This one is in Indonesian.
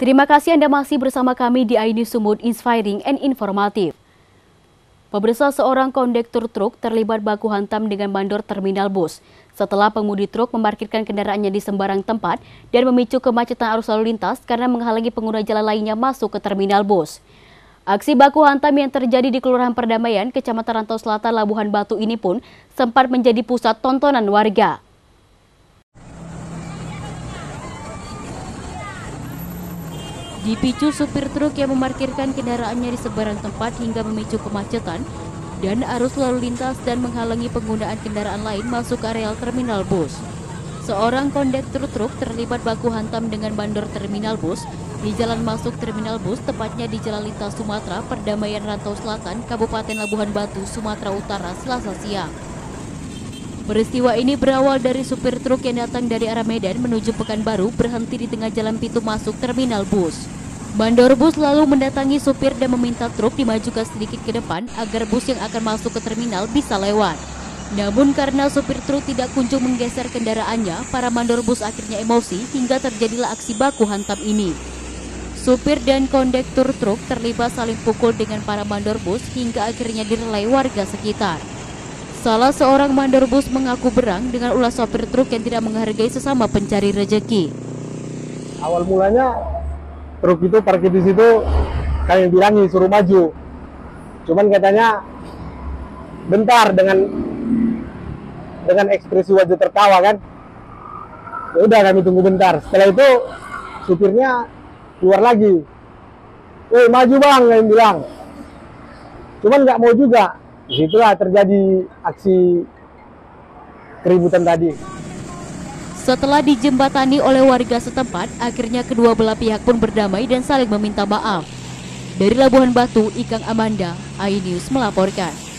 Terima kasih Anda masih bersama kami di iNews Sumut Inspiring and Informatif. Pemirsa seorang kondektur truk terlibat baku hantam dengan mandor terminal bus setelah pengemudi truk memarkirkan kendaraannya di sembarang tempat dan memicu kemacetan arus lalu lintas karena menghalangi pengguna jalan lainnya masuk ke terminal bus. Aksi baku hantam yang terjadi di Kelurahan Perdamaian, Kecamatan Rantau Selatan, Labuhan Batu ini pun sempat menjadi pusat tontonan warga. Dipicu supir truk yang memarkirkan kendaraannya di sebarang tempat hingga memicu kemacetan dan arus lalu lintas dan menghalangi penggunaan kendaraan lain masuk ke areal terminal bus. Seorang kondektur truk terlibat baku hantam dengan bandor terminal bus di jalan masuk terminal bus tepatnya di Jalan Lintas Sumatera, Perdamaian Rantau Selatan, Kabupaten Labuhan Batu, Sumatera Utara, Selasa siang. Peristiwa ini berawal dari supir truk yang datang dari arah Medan menuju Pekanbaru berhenti di tengah jalan pintu masuk terminal bus. Bandor bus lalu mendatangi supir dan meminta truk dimajukan sedikit ke depan agar bus yang akan masuk ke terminal bisa lewat. Namun karena supir truk tidak kunjung menggeser kendaraannya, para mandor bus akhirnya emosi hingga terjadilah aksi baku hantam ini. Supir dan kondektur truk terlibat saling pukul dengan para mandor bus hingga akhirnya direlai warga sekitar. Salah seorang mandor bus mengaku berang dengan ulah sopir truk yang tidak menghargai sesama pencari rejeki. Awal mulanya truk itu parkir di situ kami bilangi suruh maju. Cuman katanya bentar dengan dengan ekspresi wajah tertawa kan. Ya udah kami tunggu bentar. Setelah itu supirnya keluar lagi. Eh maju bang, kami bilang. Cuman nggak mau juga di situlah terjadi aksi keributan tadi. Setelah dijembatani oleh warga setempat, akhirnya kedua belah pihak pun berdamai dan saling meminta maaf. Dari Labuhan Batu, Ikang Amanda, iNews melaporkan.